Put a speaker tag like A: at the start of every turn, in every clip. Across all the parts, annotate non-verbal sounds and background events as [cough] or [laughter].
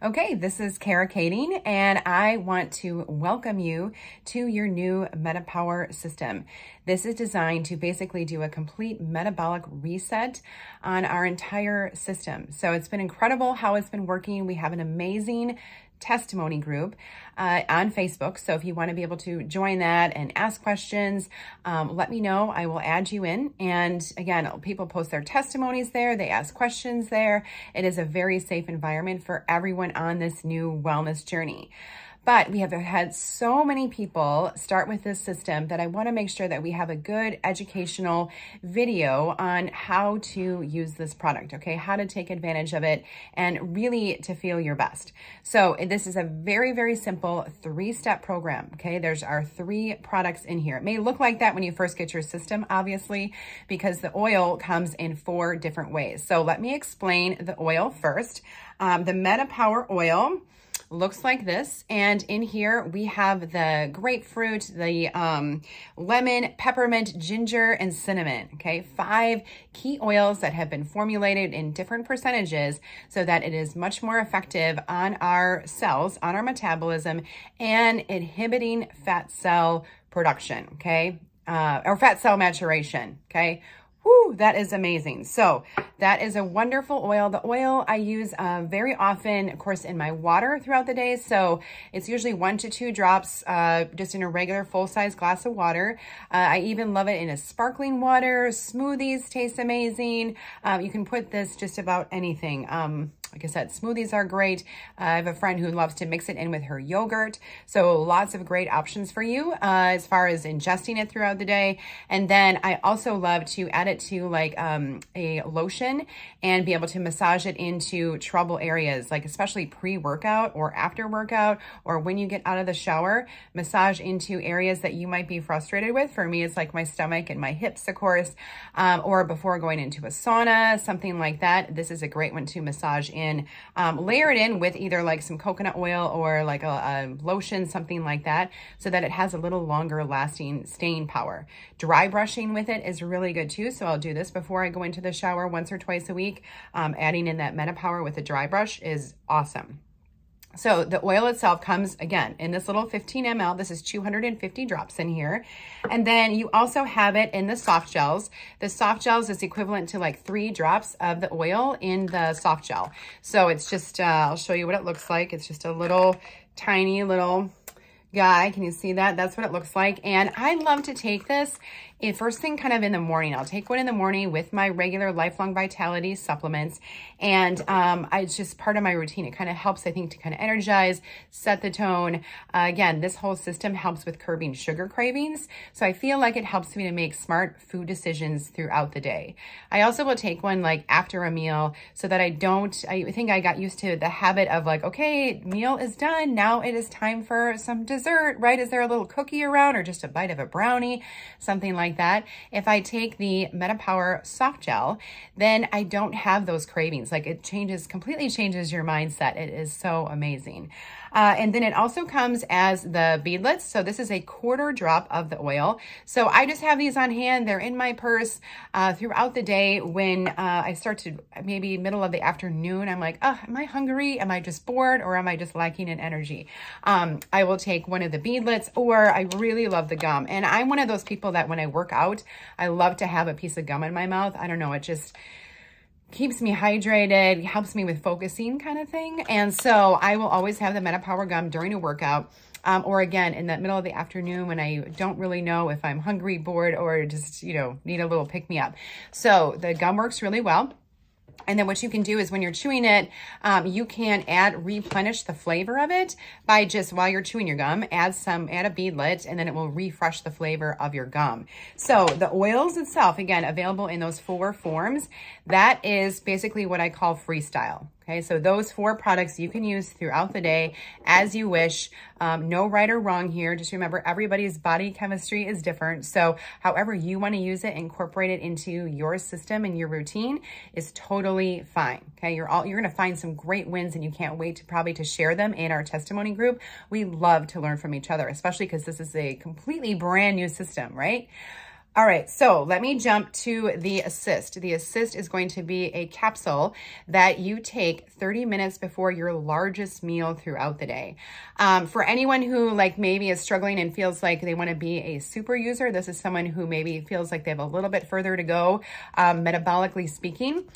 A: Okay, this is Kara Kading, and I want to welcome you to your new MetaPWR system. This is designed to basically do a complete metabolic reset on our entire system. So it's been incredible how it's been working. We have an amazing testimony group uh, on Facebook. So if you want to be able to join that and ask questions, um, let me know. I will add you in. And again, people post their testimonies there. They ask questions there. It is a very safe environment for everyone on this new wellness journey. But we have had so many people start with this system that I want to make sure that we have a good educational video on how to use this product, okay? How to take advantage of it and really to feel your best. So this is a very, very simple three-step program, okay? There's our three products in here. It may look like that when you first get your system, obviously, because the oil comes in four different ways. So let me explain the oil first. Um, the MetaPWR oil, looks like this. And in here we have the grapefruit, the um, lemon, peppermint, ginger, and cinnamon. Okay, five key oils that have been formulated in different percentages so that it is much more effective on our cells, on our metabolism, and inhibiting fat cell production. Okay, uh, or fat cell maturation. Okay, Woo, that is amazing. So that is a wonderful oil. The oil I use uh, very often, of course, in my water throughout the day. So it's usually one to two drops uh, just in a regular full-size glass of water. Uh, I even love it in a sparkling water. Smoothies taste amazing. Um, you can put this just about anything. Um, like I said, smoothies are great. Uh, I have a friend who loves to mix it in with her yogurt. So lots of great options for you uh, as far as ingesting it throughout the day. And then I also love to add it to like um, a lotion and be able to massage it into trouble areas, like especially pre-workout or after workout or when you get out of the shower, massage into areas that you might be frustrated with. For me, it's like my stomach and my hips, of course, um, or before going into a sauna, something like that. This is a great one to massage in. Um, layer it in with either like some coconut oil or like a, a lotion, something like that, so that it has a little longer lasting stain power. Dry brushing with it is really good too. So I'll do this before I go into the shower once or twice a week. Um, adding in that MetaPWR with a dry brush is awesome. So the oil itself comes, again, in this little 15 ml. This is 250 drops in here. And then you also have it in the soft gels. The soft gels is equivalent to like three drops of the oil in the soft gel. So it's just, uh, I'll show you what it looks like. It's just a little tiny little guy. Can you see that? That's what it looks like. And I love to take this first thing kind of in the morning. I'll take one in the morning with my regular Lifelong Vitality supplements. And um, I, it's just part of my routine. It kind of helps, I think, to kind of energize, set the tone. Uh, again, this whole system helps with curbing sugar cravings. So I feel like it helps me to make smart food decisions throughout the day. I also will take one like after a meal so that I don't, I think I got used to the habit of like, okay, meal is done. Now it is time for some dessert, right? Is there a little cookie around or just a bite of a brownie? Something like like that, if I take the MetaPWR soft gel, then I don't have those cravings. Like it changes, completely changes your mindset. It is so amazing. Uh, and then it also comes as the beadlets. So this is a quarter drop of the oil. So I just have these on hand. They're in my purse uh, throughout the day when uh, I start to maybe middle of the afternoon. I'm like, oh, am I hungry? Am I just bored or am I just lacking in energy? Um, I will take one of the beadlets or I really love the gum. And I'm one of those people that when I work out, I love to have a piece of gum in my mouth. I don't know. It just keeps me hydrated, helps me with focusing kind of thing. And so I will always have the MetaPWR gum during a workout. Um, or again, in the middle of the afternoon when I don't really know if I'm hungry, bored, or just, you know, need a little pick me up. So the gum works really well. And then what you can do is when you're chewing it, um, you can add, replenish the flavor of it by just, while you're chewing your gum, add some, add a beadlet, and then it will refresh the flavor of your gum. So the oils itself, again, available in those four forms, that is basically what I call freestyle. Okay, so those four products you can use throughout the day as you wish. Um, no right or wrong here. Just remember everybody's body chemistry is different. So however you want to use it, incorporate it into your system and your routine is totally fine. Okay, you're all you're gonna find some great wins and you can't wait to probably to share them in our testimony group. We love to learn from each other, especially because this is a completely brand new system, right? All right, so let me jump to the assist. The assist is going to be a capsule that you take 30 minutes before your largest meal throughout the day. Um, for anyone who like maybe is struggling and feels like they want to be a super user, this is someone who maybe feels like they have a little bit further to go, um, metabolically speaking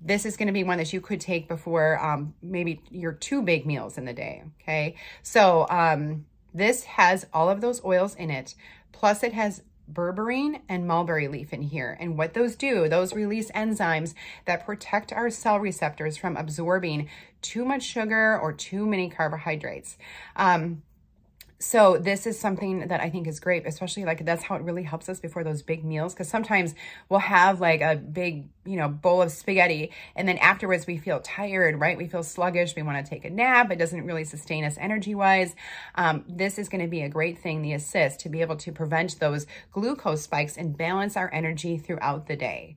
A: this is going to be one that you could take before um, maybe your two big meals in the day. Okay. So um, this has all of those oils in it. Plus it has berberine and mulberry leaf in here. And what those do, those release enzymes that protect our cell receptors from absorbing too much sugar or too many carbohydrates. Um, so this is something that I think is great, especially like that's how it really helps us before those big meals. Cause sometimes we'll have like a big, you know, bowl of spaghetti and then afterwards we feel tired, right? We feel sluggish. We want to take a nap. It doesn't really sustain us energy wise. Um, this is going to be a great thing, the assist to be able to prevent those glucose spikes and balance our energy throughout the day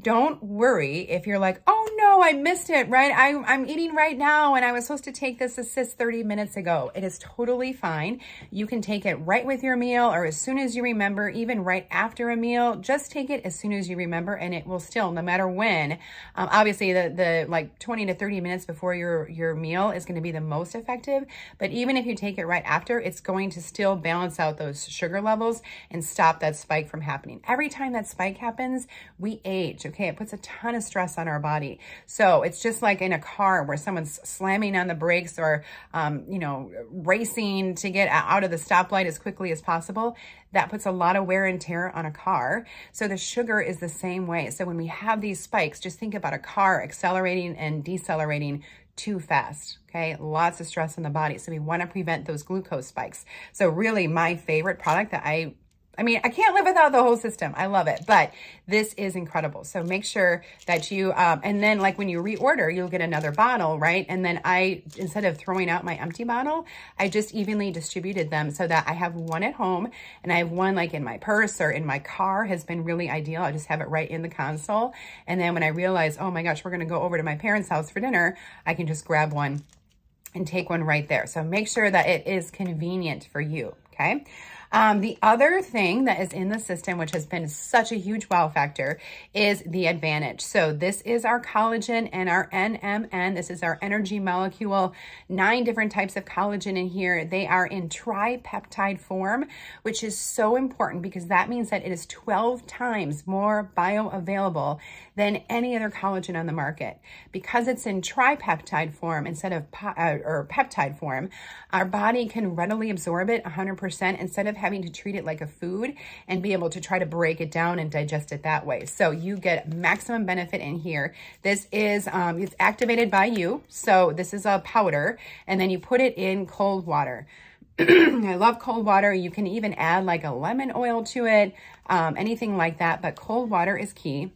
A: don't worry if you're like, oh no, I missed it, right? I, I'm eating right now and I was supposed to take this assist 30 minutes ago. It is totally fine. You can take it right with your meal or as soon as you remember, even right after a meal, just take it as soon as you remember and it will still, no matter when, um, obviously the, the like 20 to 30 minutes before your, your meal is going to be the most effective. But even if you take it right after, it's going to still balance out those sugar levels and stop that spike from happening. Every time that spike happens, we age okay? It puts a ton of stress on our body. So it's just like in a car where someone's slamming on the brakes or, um, you know, racing to get out of the stoplight as quickly as possible. That puts a lot of wear and tear on a car. So the sugar is the same way. So when we have these spikes, just think about a car accelerating and decelerating too fast, okay? Lots of stress in the body. So we want to prevent those glucose spikes. So really my favorite product that I I mean, I can't live without the whole system. I love it, but this is incredible. So make sure that you, um, and then like when you reorder, you'll get another bottle, right? And then I, instead of throwing out my empty bottle, I just evenly distributed them so that I have one at home and I have one like in my purse or in my car has been really ideal. I just have it right in the console. And then when I realize, oh my gosh, we're going to go over to my parents' house for dinner, I can just grab one and take one right there. So make sure that it is convenient for you, okay? Um, the other thing that is in the system, which has been such a huge wow factor, is the advantage. So this is our collagen and our NMN. This is our energy molecule. Nine different types of collagen in here. They are in tripeptide form, which is so important because that means that it is 12 times more bioavailable than any other collagen on the market. Because it's in tripeptide form instead of uh, or peptide form, our body can readily absorb it 100% instead of having to treat it like a food and be able to try to break it down and digest it that way. So you get maximum benefit in here. This is, um, it's activated by you. So this is a powder and then you put it in cold water. [clears throat] I love cold water. You can even add like a lemon oil to it, um, anything like that. But cold water is key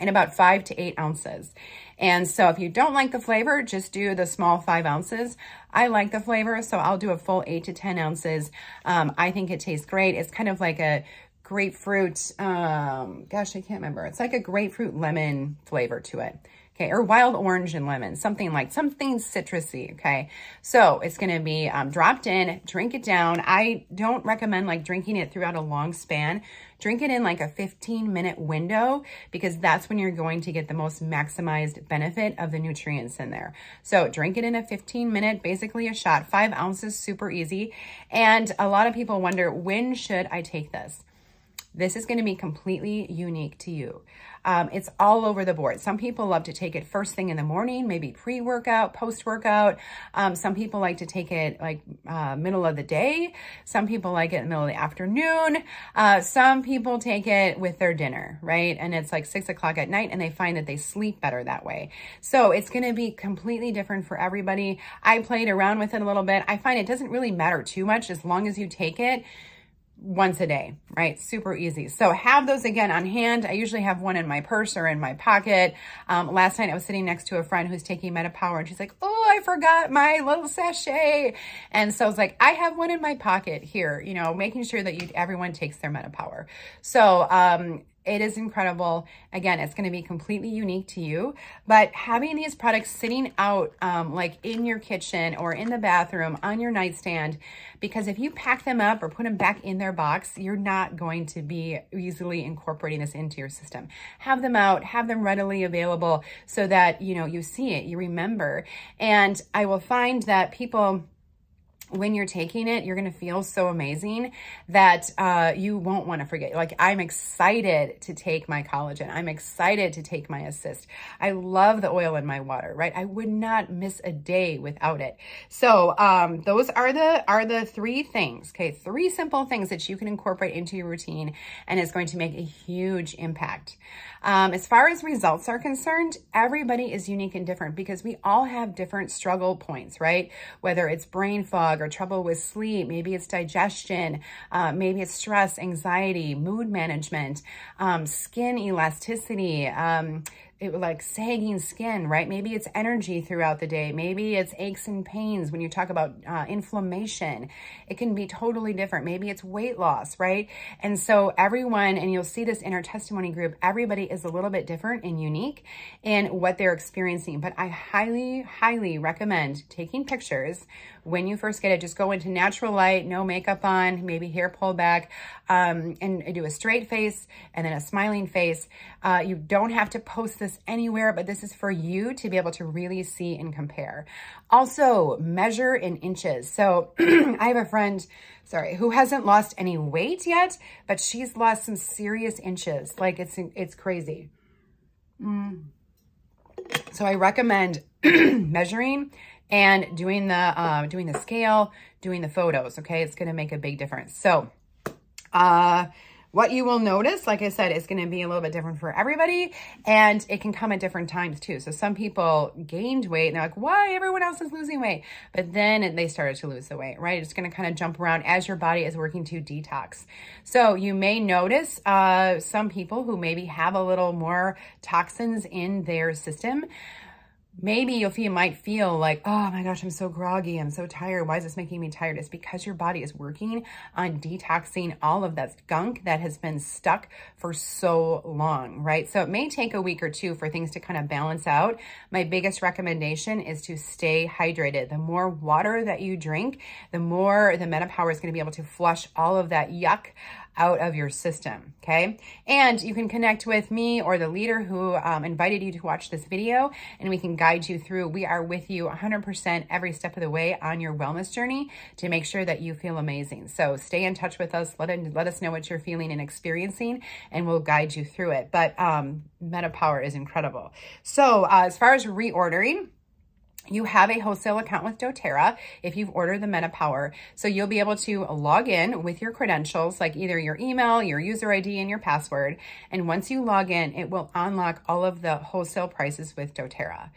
A: in about five to eight ounces. And so if you don't like the flavor, just do the small five ounces. I like the flavor, so I'll do a full eight to 10 ounces. Um, I think it tastes great. It's kind of like a grapefruit, um, gosh, I can't remember. It's like a grapefruit lemon flavor to it okay, or wild orange and lemon, something like something citrusy, okay? So it's gonna be um, dropped in, drink it down. I don't recommend like drinking it throughout a long span. Drink it in like a 15 minute window because that's when you're going to get the most maximized benefit of the nutrients in there. So drink it in a 15 minute, basically a shot, five ounces, super easy. And a lot of people wonder, when should I take this? This is going to be completely unique to you. Um, it's all over the board. Some people love to take it first thing in the morning, maybe pre-workout, post-workout. Um, some people like to take it like uh, middle of the day. Some people like it in the middle of the afternoon. Uh, some people take it with their dinner, right? And it's like six o'clock at night and they find that they sleep better that way. So it's going to be completely different for everybody. I played around with it a little bit. I find it doesn't really matter too much as long as you take it once a day, right? Super easy. So have those again on hand. I usually have one in my purse or in my pocket. Um, last night I was sitting next to a friend who's taking MetaPWR and she's like, oh, I forgot my little sachet. And so I was like, I have one in my pocket here, you know, making sure that you, everyone takes their MetaPWR. So, um, It is incredible. Again, it's going to be completely unique to you, but having these products sitting out um, like in your kitchen or in the bathroom on your nightstand, because if you pack them up or put them back in their box, you're not going to be easily incorporating this into your system. Have them out, have them readily available so that, you know, you see it, you remember. And I will find that people when you're taking it, you're going to feel so amazing that uh, you won't want to forget. Like I'm excited to take my collagen. I'm excited to take my assist. I love the oil in my water, right? I would not miss a day without it. So um, those are the are the three things, okay? Three simple things that you can incorporate into your routine and it's going to make a huge impact. Um, as far as results are concerned, everybody is unique and different because we all have different struggle points, right? Whether it's brain fog or trouble with sleep, maybe it's digestion, uh, maybe it's stress, anxiety, mood management, um, skin elasticity, um, it, like sagging skin, right? Maybe it's energy throughout the day. Maybe it's aches and pains when you talk about uh, inflammation. It can be totally different. Maybe it's weight loss, right? And so everyone, and you'll see this in our testimony group, everybody is a little bit different and unique in what they're experiencing. But I highly, highly recommend taking pictures when you first get it. Just go into natural light, no makeup on, maybe hair pulled back, um, and do a straight face and then a smiling face. Uh, you don't have to post this anywhere, but this is for you to be able to really see and compare. Also, measure in inches. So [clears throat] I have a friend, sorry, who hasn't lost any weight yet, but she's lost some serious inches. Like it's, it's crazy. Mm. So I recommend [clears throat] measuring and doing the, uh, doing the scale, doing the photos. Okay. It's going to make a big difference. So, uh, what you will notice, like I said, is going to be a little bit different for everybody and it can come at different times too. So some people gained weight and they're like, why everyone else is losing weight? But then they started to lose the weight, right? It's going to kind of jump around as your body is working to detox. So you may notice uh, some people who maybe have a little more toxins in their system maybe you feel, you might feel like, oh my gosh, I'm so groggy. I'm so tired. Why is this making me tired? It's because your body is working on detoxing all of that gunk that has been stuck for so long, right? So it may take a week or two for things to kind of balance out. My biggest recommendation is to stay hydrated. The more water that you drink, the more the MetaPWR is going to be able to flush all of that yuck out of your system, okay? And you can connect with me or the leader who um, invited you to watch this video and we can guide you through. We are with you 100% every step of the way on your wellness journey to make sure that you feel amazing. So stay in touch with us. Let, let us know what you're feeling and experiencing and we'll guide you through it. But um, MetaPWR is incredible. So uh, as far as reordering, you have a wholesale account with doTERRA if you've ordered the MetaPWR. So you'll be able to log in with your credentials, like either your email, your user ID, and your password. And once you log in, it will unlock all of the wholesale prices with doTERRA.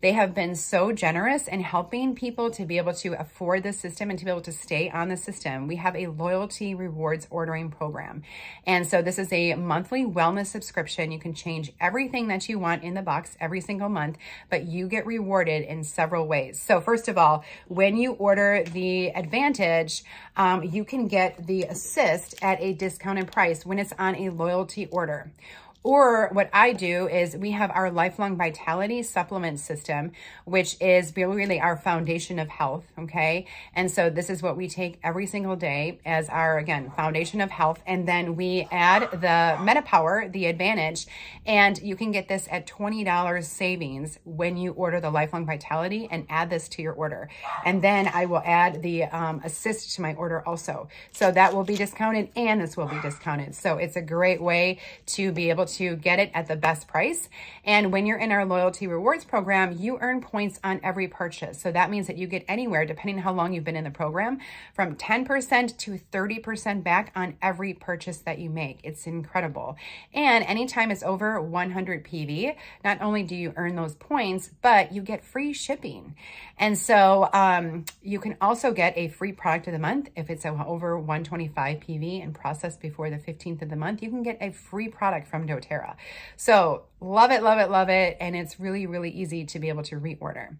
A: They have been so generous in helping people to be able to afford the system and to be able to stay on the system. We have a loyalty rewards ordering program. And so this is a monthly wellness subscription. You can change everything that you want in the box every single month, but you get rewarded in several ways. So first of all, when you order the Advantage, um, you can get the Assist at a discounted price when it's on a loyalty order. Or what I do is we have our lifelong vitality supplement system, which is really our foundation of health. Okay. And so this is what we take every single day as our, again, foundation of health. And then we add the MetaPWR, the advantage, and you can get this at $20 savings when you order the lifelong vitality and add this to your order. And then I will add the um, assist to my order also. So that will be discounted and this will be discounted. So it's a great way to be able to get it at the best price. And when you're in our loyalty rewards program, you earn points on every purchase. So that means that you get anywhere, depending on how long you've been in the program, from 10% to 30% back on every purchase that you make. It's incredible. And anytime it's over 100 PV, not only do you earn those points, but you get free shipping. And so um, you can also get a free product of the month if it's over 125 PV and processed before the 15th of the month. You can get a free product from doTERRA. So love it, love it, love it. And it's really, really easy to be able to reorder.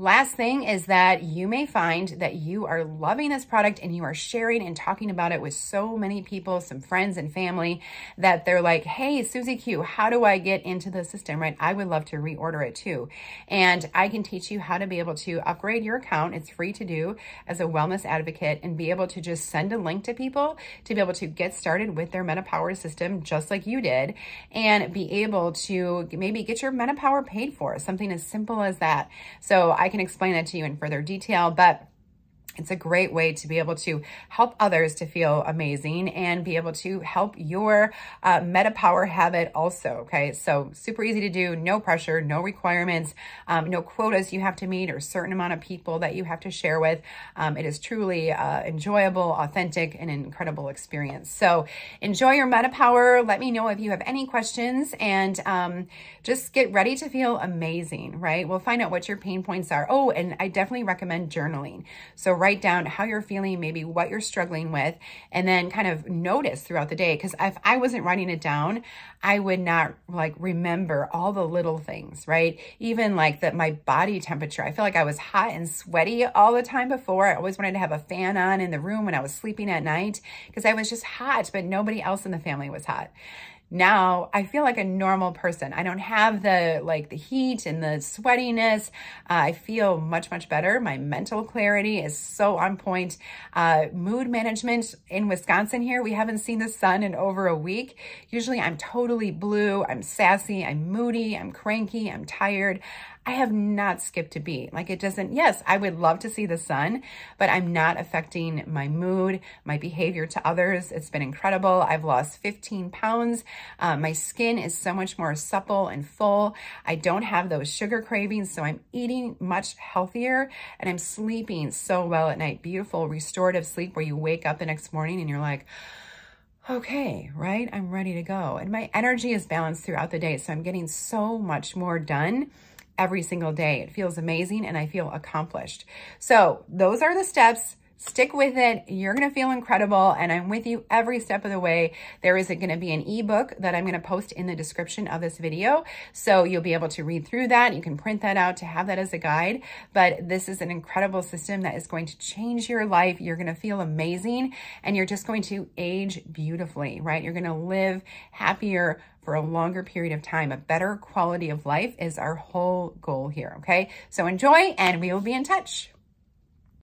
A: Last thing is that you may find that you are loving this product and you are sharing and talking about it with so many people, some friends and family, that they're like, hey, Susie Q, how do I get into the system, right? I would love to reorder it too. And I can teach you how to be able to upgrade your account. It's free to do as a wellness advocate and be able to just send a link to people to be able to get started with their MetaPWR system, just like you did, and be able to maybe get your MetaPWR paid for, something as simple as that. So I can explain that to you in further detail, but it's a great way to be able to help others to feel amazing and be able to help your uh, MetaPWR habit also. Okay. So super easy to do. No pressure, no requirements, um, no quotas you have to meet or certain amount of people that you have to share with. Um, it is truly uh, enjoyable, authentic, and incredible experience. So enjoy your MetaPWR. Let me know if you have any questions and um, just get ready to feel amazing, right? We'll find out what your pain points are. Oh, and I definitely recommend journaling. So write down how you're feeling, maybe what you're struggling with, and then kind of notice throughout the day. Because if I wasn't writing it down, I would not like remember all the little things, right? Even like that my body temperature. I feel like I was hot and sweaty all the time before. I always wanted to have a fan on in the room when I was sleeping at night because I was just hot, but nobody else in the family was hot now I feel like a normal person. I don't have the like the heat and the sweatiness. Uh, I feel much, much better. My mental clarity is so on point. Uh, mood management in Wisconsin here, we haven't seen the sun in over a week. Usually I'm totally blue. I'm sassy. I'm moody. I'm cranky. I'm tired. I have not skipped a beat. Like it doesn't, yes, I would love to see the sun, but I'm not affecting my mood, my behavior to others. It's been incredible. I've lost 15 pounds. Uh, my skin is so much more supple and full. I don't have those sugar cravings, so I'm eating much healthier and I'm sleeping so well at night. Beautiful restorative sleep where you wake up the next morning and you're like, okay, right? I'm ready to go. And my energy is balanced throughout the day. So I'm getting so much more done every single day. It feels amazing and I feel accomplished. So those are the steps. Stick with it. You're going to feel incredible. And I'm with you every step of the way. There is going to be an ebook that I'm going to post in the description of this video. So you'll be able to read through that. You can print that out to have that as a guide. But this is an incredible system that is going to change your life. You're going to feel amazing and you're just going to age beautifully, right? You're going to live happier, for a longer period of time. A better quality of life is our whole goal here, okay? So enjoy and we will be in touch.